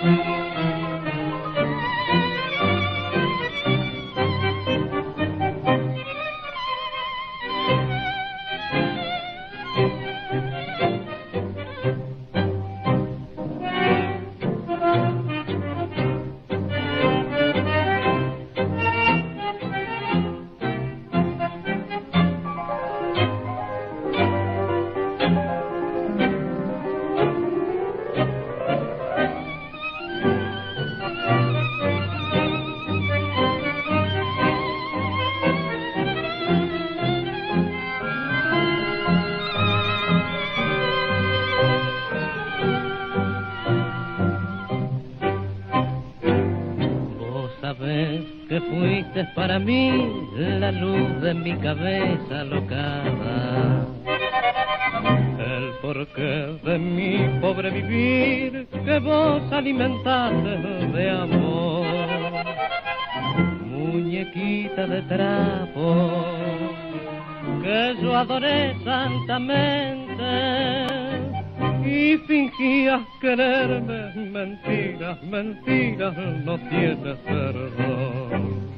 Mm-hmm. Que fuiste para mí la luz de mi cabeza locada. El porqué de mi pobre vivir que vos alimentaste de amor. Muñequita de trapo que yo adoré santamente y fingías quererme, mentiras, mentiras, no tienes perdón.